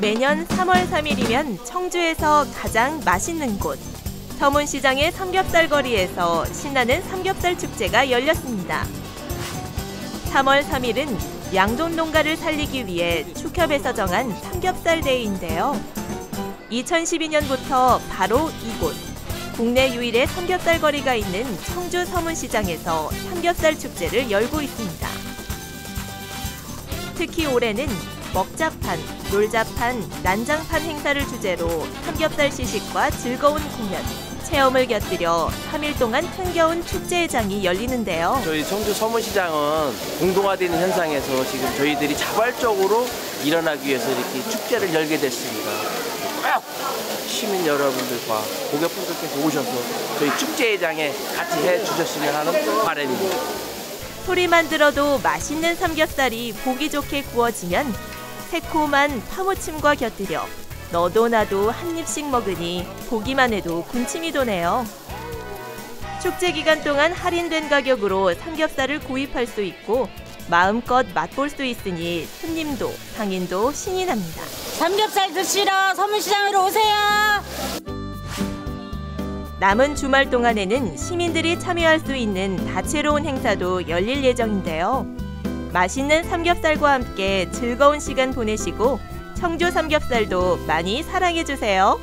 매년 3월 3일이면 청주에서 가장 맛있는 곳 서문시장의 삼겹살 거리에서 신나는 삼겹살 축제가 열렸습니다. 3월 3일은 양돈 농가를 살리기 위해 축협에서 정한 삼겹살 데이인데요. 2012년부터 바로 이곳 국내 유일의 삼겹살 거리가 있는 청주 서문시장에서 삼겹살 축제를 열고 있습니다. 특히 올해는 먹자판, 놀자판, 난장판 행사를 주제로 삼겹살 시식과 즐거운 공연, 체험을 곁들여 3일 동안 흥겨운 축제회장이 열리는데요. 저희 청주 서문시장은 공동화되는 현상에서 지금 저희들이 자발적으로 일어나기 위해서 이렇게 축제를 열게 됐습니다. 꼭 시민 여러분들과 고객분들께서 오셔서 저희 축제회장에 같이 해주셨으면 하는 바람입니다. 소리만 들어도 맛있는 삼겹살이 보기 좋게 구워지면 새콤한 파무침과 곁들여 너도 나도 한 입씩 먹으니 보기만 해도 군침이 도네요. 축제 기간 동안 할인된 가격으로 삼겹살을 구입할 수 있고 마음껏 맛볼 수 있으니 손님도 상인도 신이 납니다. 삼겹살 드시러 서문시장으로 오세요. 남은 주말 동안에는 시민들이 참여할 수 있는 다채로운 행사도 열릴 예정인데요. 맛있는 삼겹살과 함께 즐거운 시간 보내시고 청주 삼겹살도 많이 사랑해 주세요.